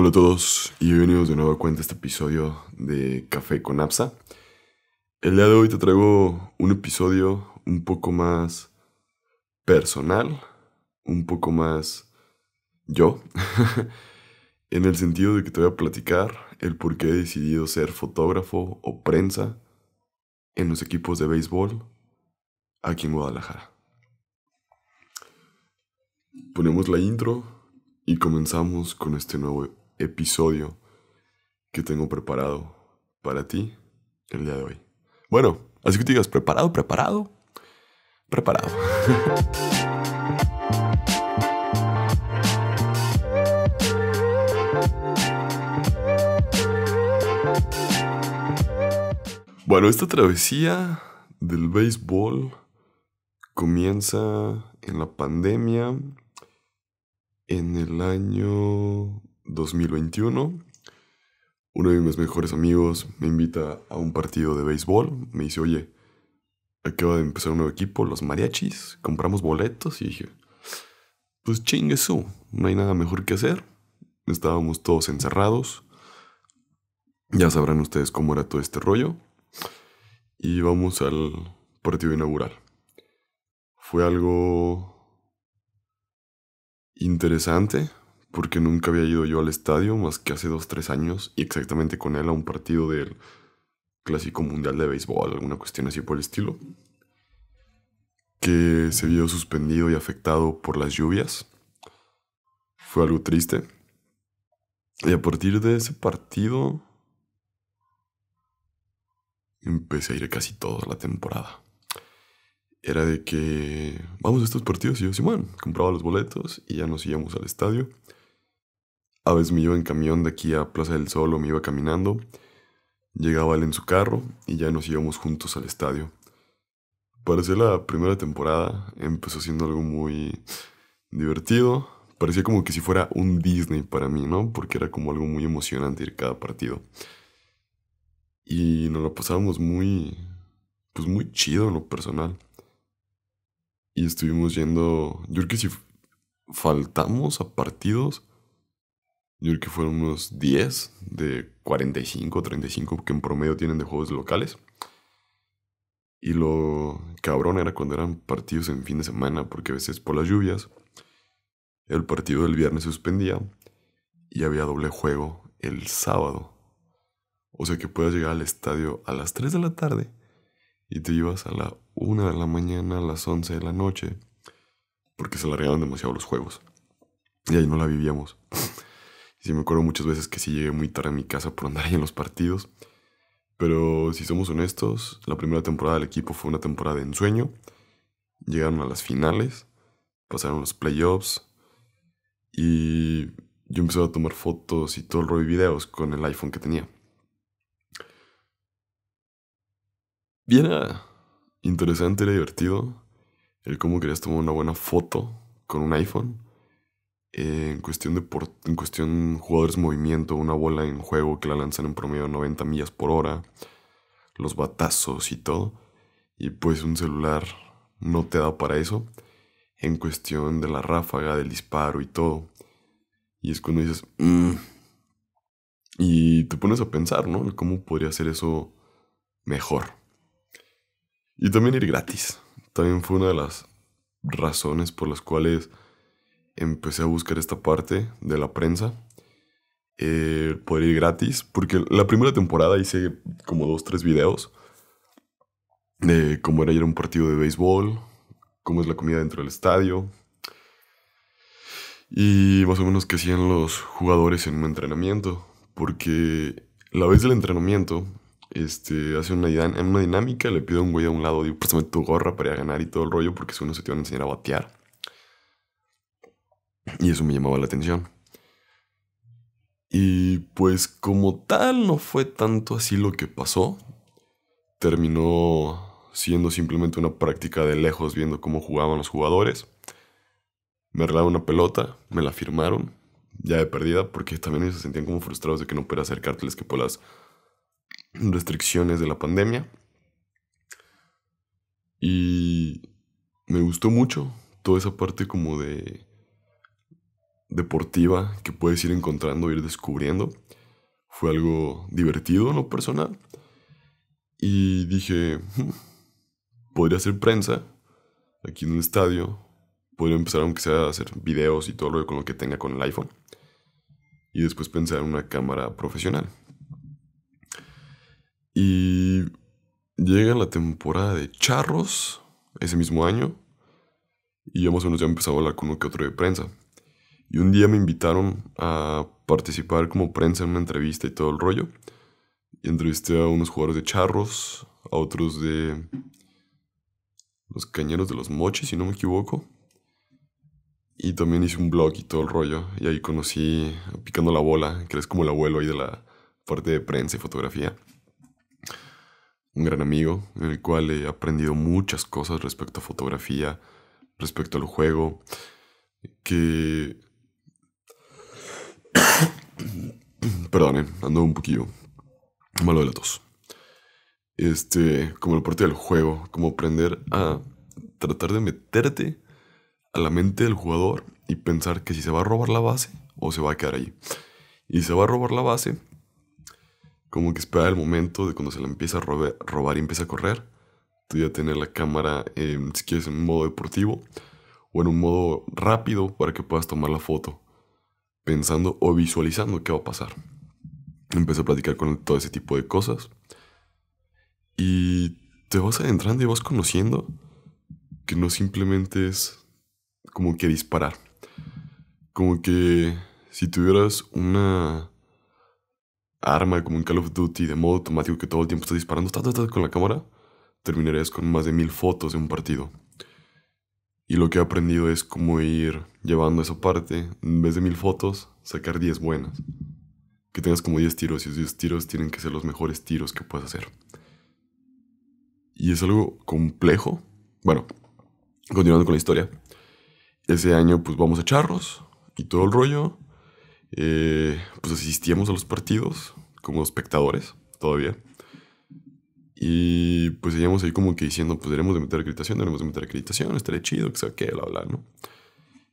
Hola a todos y bienvenidos de nuevo a cuenta este episodio de Café con Apsa. El día de hoy te traigo un episodio un poco más personal, un poco más yo, en el sentido de que te voy a platicar el por qué he decidido ser fotógrafo o prensa en los equipos de béisbol aquí en Guadalajara. Ponemos la intro y comenzamos con este nuevo episodio que tengo preparado para ti el día de hoy. Bueno, así que te digas, preparado, preparado, preparado. bueno, esta travesía del béisbol comienza en la pandemia en el año 2021. Uno de mis mejores amigos me invita a un partido de béisbol. Me dice, oye, acaba de empezar un nuevo equipo, los mariachis. Compramos boletos y dije, pues chingue su, no hay nada mejor que hacer. Estábamos todos encerrados. Ya sabrán ustedes cómo era todo este rollo. Y vamos al partido inaugural. Fue algo interesante porque nunca había ido yo al estadio más que hace dos, tres años y exactamente con él a un partido del Clásico Mundial de Béisbol, alguna cuestión así por el estilo, que se vio suspendido y afectado por las lluvias. Fue algo triste. Y a partir de ese partido empecé a ir casi toda la temporada era de que vamos a estos partidos y yo, Simón, compraba los boletos y ya nos íbamos al estadio. A veces me iba en camión de aquí a Plaza del Sol o me iba caminando. Llegaba él en su carro y ya nos íbamos juntos al estadio. Parecía la primera temporada, empezó siendo algo muy divertido. Parecía como que si fuera un Disney para mí, ¿no? Porque era como algo muy emocionante ir cada partido. Y nos lo pasábamos muy, pues muy chido en lo personal y estuvimos yendo, yo creo que si faltamos a partidos, yo creo que fueron unos 10 de 45 35 que en promedio tienen de juegos locales. Y lo cabrón era cuando eran partidos en fin de semana, porque a veces por las lluvias el partido del viernes suspendía y había doble juego el sábado. O sea que puedas llegar al estadio a las 3 de la tarde y te ibas a la una de la mañana a las 11 de la noche, porque se alargaban demasiado los juegos. Y ahí no la vivíamos. Y me acuerdo muchas veces que sí llegué muy tarde a mi casa por andar ahí en los partidos. Pero si somos honestos, la primera temporada del equipo fue una temporada de ensueño. Llegaron a las finales, pasaron los playoffs y yo empecé a tomar fotos y todo el rollo de videos con el iPhone que tenía. Bien interesante, era divertido. El cómo querías tomar una buena foto con un iPhone. Eh, en cuestión de en cuestión jugadores movimiento, una bola en juego que la lanzan en promedio a 90 millas por hora, los batazos y todo. Y pues un celular no te da para eso. En cuestión de la ráfaga, del disparo y todo. Y es cuando dices, mm". y te pones a pensar, ¿no? ¿Cómo podría ser eso mejor? Y también ir gratis. También fue una de las razones por las cuales empecé a buscar esta parte de la prensa. Eh, poder ir gratis. Porque la primera temporada hice como dos, tres videos de cómo era ir a un partido de béisbol, cómo es la comida dentro del estadio. Y más o menos qué hacían los jugadores en un entrenamiento. Porque la vez del entrenamiento este, hace una, una dinámica, le pido a un güey a un lado, digo, préstame tu gorra para ir a ganar y todo el rollo, porque si uno se te van a enseñar a batear. Y eso me llamaba la atención. Y pues como tal no fue tanto así lo que pasó. Terminó siendo simplemente una práctica de lejos viendo cómo jugaban los jugadores. Me regalaron una pelota, me la firmaron, ya de perdida, porque también ellos se sentían como frustrados de que no pudiera acercárteles que por las restricciones de la pandemia. Y me gustó mucho toda esa parte como de deportiva que puedes ir encontrando, ir descubriendo. Fue algo divertido en lo personal. Y dije, hmm, podría hacer prensa aquí en el estadio. Podría empezar aunque sea a hacer videos y todo lo con lo que tenga con el iPhone. Y después pensar en una cámara profesional. Y llega la temporada de charros ese mismo año. Y ya más o menos ya empezaba a hablar con uno que otro de prensa. Y un día me invitaron a participar como prensa en una entrevista y todo el rollo. Y entrevisté a unos jugadores de charros, a otros de los cañeros de los moches, si no me equivoco. Y también hice un blog y todo el rollo. Y ahí conocí Picando la Bola, que es como el abuelo ahí de la parte de prensa y fotografía. Un gran amigo en el cual he aprendido muchas cosas respecto a fotografía, respecto al juego, que Perdone, ando un poquillo malo de la tos. Este, como la parte del juego, como aprender a tratar de meterte a la mente del jugador y pensar que si se va a robar la base o se va a quedar ahí. Y si se va a robar la base, como que esperar el momento de cuando se la empieza a robar, y empieza a correr. Tú ya tener la cámara, si quieres, en modo deportivo o en un modo rápido para que puedas tomar la foto pensando o visualizando qué va a pasar. Empecé a platicar con todo ese tipo de cosas. Y te vas adentrando y vas conociendo que no simplemente es como que disparar. Como que si tuvieras una arma como en Call of Duty de modo automático que todo el tiempo estás disparando con la cámara, terminarías con más de mil fotos de un partido. Y lo que he aprendido es cómo ir llevando esa parte, en vez de mil fotos, sacar 10 buenas. Que tengas como 10 tiros y esos 10 tiros tienen que ser los mejores tiros que puedas hacer. Y es algo complejo. Bueno, continuando con la historia. Ese año pues vamos a charros y todo el rollo. Eh, pues asistíamos a los partidos como espectadores todavía. Y pues seguíamos ahí como que diciendo, pues debemos de meter acreditación, debemos de meter acreditación, estaría chido, que sea qué, bla, bla, ¿no?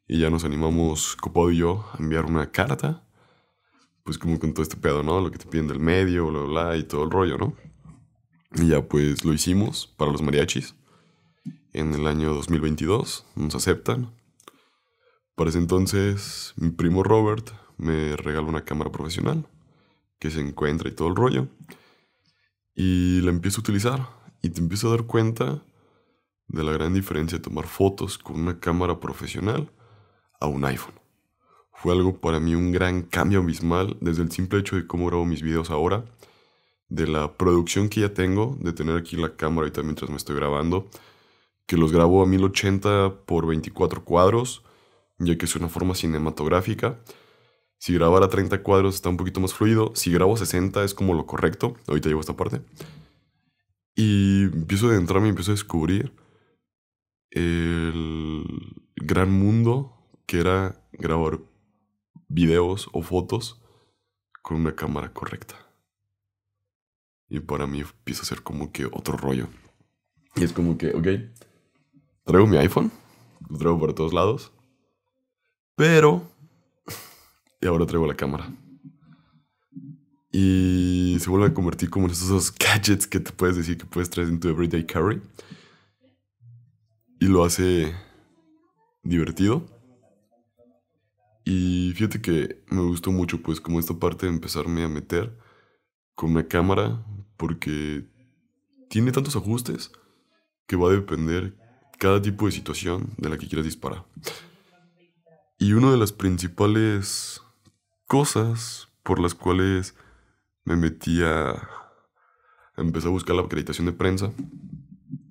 Y ya nos animamos, Copado y yo, a enviar una carta, pues como con todo este pedo, ¿no? Lo que te piden del medio, bla, bla, y todo el rollo, ¿no? Y ya pues lo hicimos para los mariachis. En el año 2022 nos aceptan. Para ese entonces, mi primo Robert me regaló una cámara profesional que se encuentra y todo el rollo. Y la empiezo a utilizar y te empiezo a dar cuenta de la gran diferencia de tomar fotos con una cámara profesional a un iPhone. Fue algo para mí un gran cambio abismal desde el simple hecho de cómo grabo mis videos ahora, de la producción que ya tengo, de tener aquí la cámara ahorita mientras me estoy grabando, que los grabo a 1080 por 24 cuadros, ya que es una forma cinematográfica si grabara 30 cuadros está un poquito más fluido. Si grabo 60 es como lo correcto. Ahorita llevo esta parte. Y empiezo a adentrarme y empiezo a descubrir el gran mundo que era grabar videos o fotos con una cámara correcta. Y para mí empieza a ser como que otro rollo. Y es como que, ok, traigo mi iPhone, lo traigo por todos lados, pero y ahora traigo la cámara. Y se vuelve a convertir como en esos gadgets que te puedes decir que puedes traer en tu everyday carry. Y lo hace divertido. Y fíjate que me gustó mucho, pues, como esta parte de empezarme a meter con una cámara, porque tiene tantos ajustes que va a depender cada tipo de situación de la que quieras disparar. Y una de las principales cosas por las cuales me metí a, empezar a buscar la acreditación de prensa.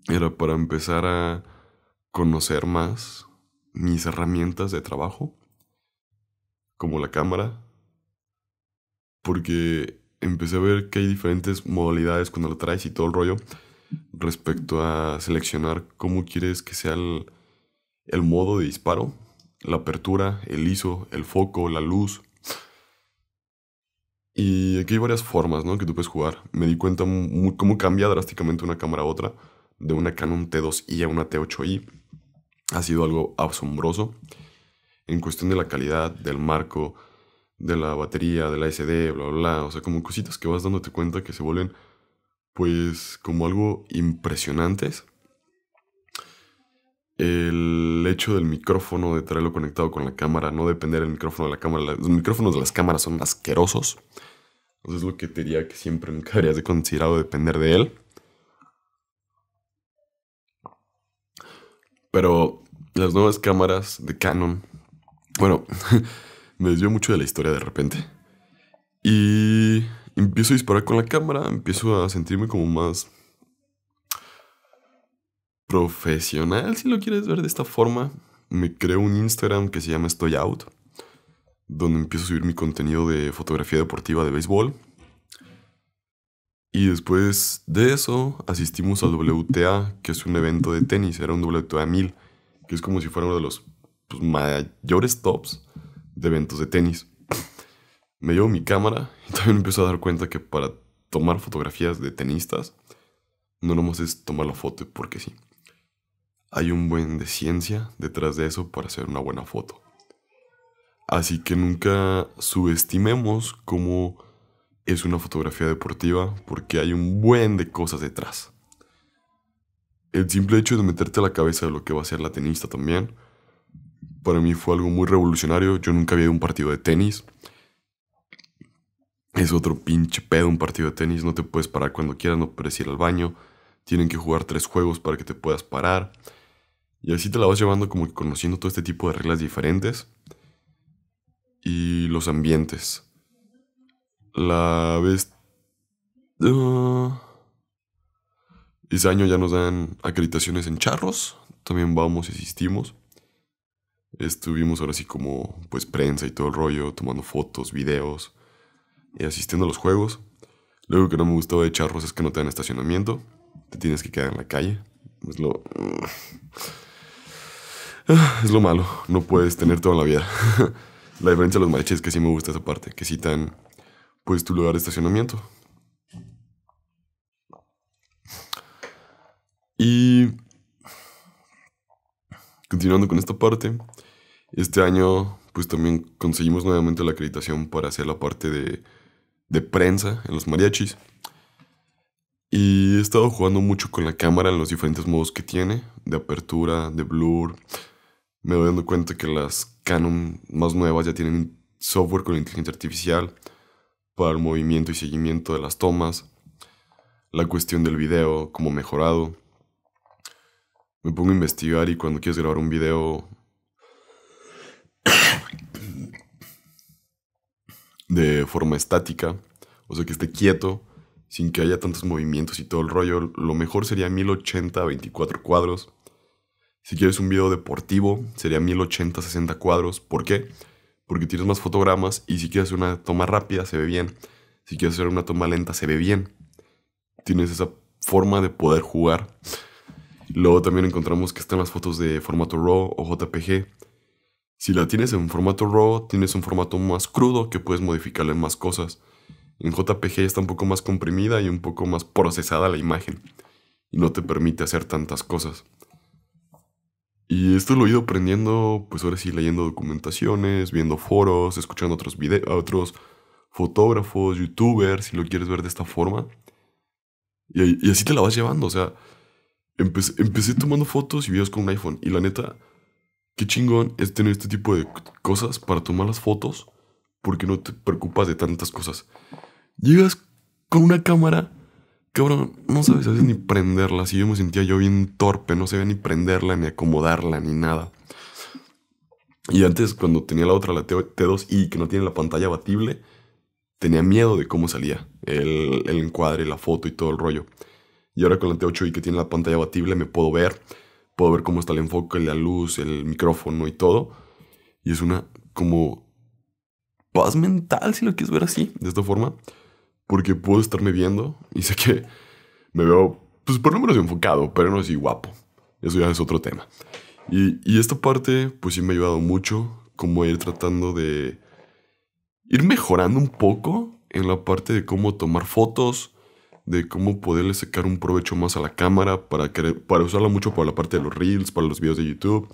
Era para empezar a conocer más mis herramientas de trabajo, como la cámara, porque empecé a ver que hay diferentes modalidades cuando lo traes y todo el rollo respecto a seleccionar cómo quieres que sea el, el modo de disparo, la apertura, el ISO, el foco, la luz, y aquí hay varias formas, ¿no? Que tú puedes jugar. Me di cuenta cómo cambia drásticamente una cámara a otra. De una Canon T2i a una T8i. Ha sido algo asombroso. en cuestión de la calidad, del marco, de la batería, de la SD, bla, bla, bla. O sea, como cositas que vas dándote cuenta que se vuelven, pues, como algo impresionantes. El hecho del micrófono, de traerlo conectado con la cámara, no depender del micrófono de la cámara. Los micrófonos de las cámaras son asquerosos. Entonces es lo que te diría que siempre nunca deberías de considerado depender de él. Pero las nuevas cámaras de Canon, bueno, me desvió mucho de la historia de repente. Y empiezo a disparar con la cámara, empiezo a sentirme como más profesional, si lo quieres ver de esta forma. Me creo un Instagram que se llama Estoy Out, donde empiezo a subir mi contenido de fotografía deportiva de béisbol. Y después de eso asistimos al WTA, que es un evento de tenis, era un WTA 1000, que es como si fuera uno de los pues, mayores tops de eventos de tenis. Me llevo mi cámara y también empiezo a dar cuenta que para tomar fotografías de tenistas, no nomás es tomar la foto porque sí. Hay un buen de ciencia detrás de eso para hacer una buena foto. Así que nunca subestimemos cómo es una fotografía deportiva porque hay un buen de cosas detrás. El simple hecho de meterte a la cabeza de lo que va a ser la tenista también, para mí fue algo muy revolucionario. Yo nunca había un partido de tenis. Es otro pinche pedo un partido de tenis. No te puedes parar cuando quieras, no puedes ir al baño. Tienen que jugar tres juegos para que te puedas parar. Y así te la vas llevando como que conociendo todo este tipo de reglas diferentes. Y los ambientes. La vez... Ah, ese año ya nos dan acreditaciones en charros. También vamos y asistimos. Estuvimos ahora sí como pues prensa y todo el rollo, tomando fotos, videos y asistiendo a los juegos. Lo que no me gustaba de Charros es que no te dan estacionamiento. Te tienes que quedar en la calle. Es lo... Es lo malo. No puedes tener toda la vida. la diferencia de los mariachis es que sí me gusta esa parte. Que dan pues tu lugar de estacionamiento. Y... Continuando con esta parte, este año pues también conseguimos nuevamente la acreditación para hacer la parte de, de prensa en los mariachis. Y he estado jugando mucho con la cámara en los diferentes modos que tiene, de apertura, de blur. Me doy dando cuenta que las Canon más nuevas ya tienen software con inteligencia artificial para el movimiento y seguimiento de las tomas. La cuestión del video, como mejorado. Me pongo a investigar y cuando quieres grabar un video de forma estática, o sea que esté quieto, sin que haya tantos movimientos y todo el rollo. Lo mejor sería 1080 a 24 cuadros. Si quieres un video deportivo, sería 1080 a 60 cuadros. ¿Por qué? Porque tienes más fotogramas y si quieres una toma rápida, se ve bien. Si quieres hacer una toma lenta, se ve bien. Tienes esa forma de poder jugar. Luego también encontramos que están las fotos de formato RAW o JPG si la tienes en formato RAW, tienes un formato más crudo que puedes modificarle más cosas. En JPG está un poco más comprimida y un poco más procesada la imagen. Y no te permite hacer tantas cosas. Y esto lo he ido aprendiendo, pues ahora sí, leyendo documentaciones, viendo foros, escuchando otros, videos, otros fotógrafos, youtubers, si lo quieres ver de esta forma. Y, así te la vas llevando, o sea, empecé, empecé tomando fotos y videos con un iPhone. Y la neta, qué chingón es tener este tipo de cosas para tomar las fotos porque no te preocupas de tantas cosas. Llegas con una cámara, cabrón, no sabes a veces ni prenderla. Así yo me sentía yo bien torpe, no sabía ni prenderla, ni acomodarla, ni nada. Y antes, cuando tenía la otra, la T2i, que no tiene la pantalla abatible, tenía miedo de cómo salía el, el encuadre, la foto y todo el rollo. Y ahora con la T8i, que tiene la pantalla abatible, me puedo ver puedo ver cómo está el enfoque, la luz, el micrófono y todo. Y es una como paz mental, si lo quieres ver así, de esta forma. Porque puedo estarme viendo y sé que me veo, pues por lo menos enfocado, pero no así guapo. Eso ya es otro tema. Y, y esta parte, pues sí me ha ayudado mucho, como ir tratando de ir mejorando un poco en la parte de cómo tomar fotos, de cómo poderle sacar un provecho más a la cámara para, para usarla mucho para la parte de los reels, para los videos de YouTube.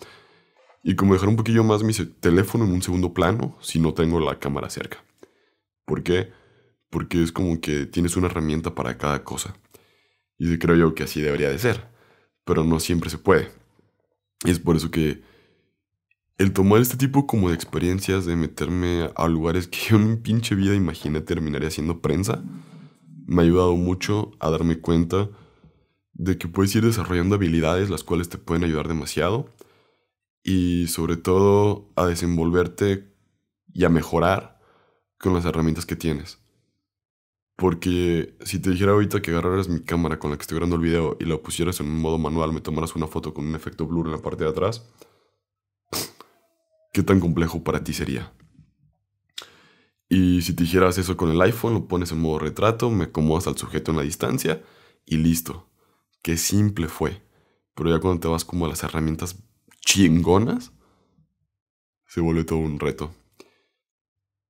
Y como dejar un poquillo más mi teléfono en un segundo plano si no tengo la cámara cerca. ¿Por qué? Porque es como que tienes una herramienta para cada cosa. Y creo yo que así debería de ser. Pero no siempre se puede. Y es por eso que el tomar este tipo como de experiencias, de meterme a lugares que yo en mi pinche vida imaginé terminaría haciendo prensa, me ha ayudado mucho a darme cuenta de que puedes ir desarrollando habilidades las cuales te pueden ayudar demasiado y sobre todo a desenvolverte y a mejorar con las herramientas que tienes. Porque si te dijera ahorita que agarraras mi cámara con la que estoy grabando el video y la pusieras en un modo manual, me tomaras una foto con un efecto blur en la parte de atrás, ¿qué tan complejo para ti sería? Y si te dijeras eso con el iPhone, lo pones en modo retrato, me acomodas al sujeto en la distancia y listo. Qué simple fue. Pero ya cuando te vas como a las herramientas chingonas, se vuelve todo un reto.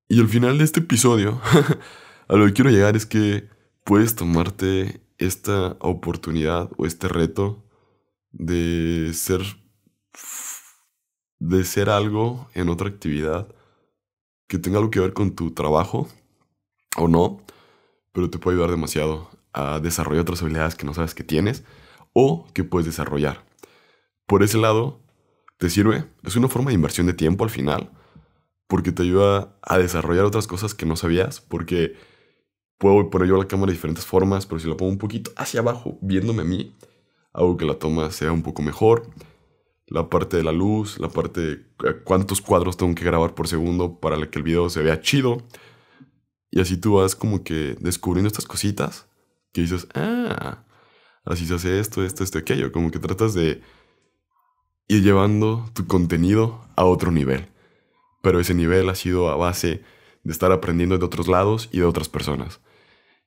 Y al final de este episodio a lo que quiero llegar es que puedes tomarte esta oportunidad o este reto de ser de ser algo en otra actividad que tenga algo que ver con tu trabajo o no, pero te puede ayudar demasiado a desarrollar otras habilidades que no sabes que tienes o que puedes desarrollar. Por ese lado, te sirve, es una forma de inversión de tiempo al final, porque te ayuda a desarrollar otras cosas que no sabías, porque Puedo poner yo la cámara de diferentes formas, pero si la pongo un poquito hacia abajo, viéndome a mí, hago que la toma sea un poco mejor. La parte de la luz, la parte de eh, cuántos cuadros tengo que grabar por segundo para que el video se vea chido. Y así tú vas como que descubriendo estas cositas que dices, ah, así se hace esto, esto, esto, aquello. Como que tratas de ir llevando tu contenido a otro nivel. Pero ese nivel ha sido a base de estar aprendiendo de otros lados y de otras personas.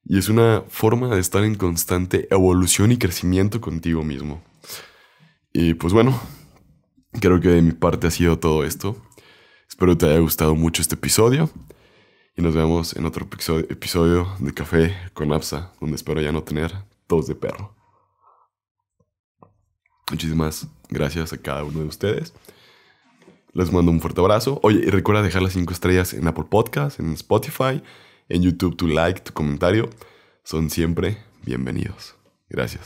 Y es una forma de estar en constante evolución y crecimiento contigo mismo. Y pues bueno, creo que de mi parte ha sido todo esto. Espero te haya gustado mucho este episodio. Y nos vemos en otro episodio, de Café con Apsa, donde espero ya no tener tos de perro. Muchísimas gracias a cada uno de ustedes. Les mando un fuerte abrazo. Oye, y recuerda dejar las 5 estrellas en Apple Podcast, en Spotify en YouTube tu like, tu comentario, son siempre bienvenidos. Gracias.